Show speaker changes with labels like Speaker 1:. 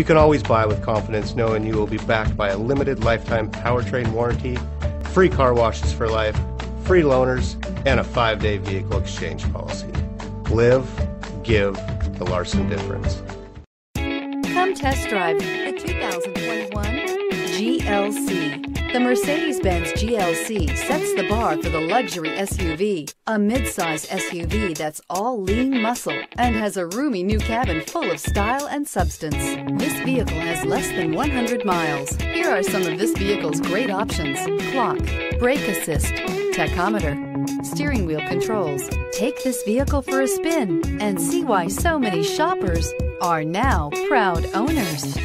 Speaker 1: You can always buy with confidence knowing you will be backed by a limited lifetime powertrain warranty, free car washes for life, free loaners, and a five day vehicle exchange policy. Live, give the Larson difference.
Speaker 2: Come test drive the 2021 GLC. The Mercedes-Benz GLC sets the bar for the luxury SUV, a midsize SUV that's all lean muscle and has a roomy new cabin full of style and substance. This vehicle has less than 100 miles. Here are some of this vehicle's great options. Clock, brake assist, tachometer, steering wheel controls. Take this vehicle for a spin and see why so many shoppers are now proud owners.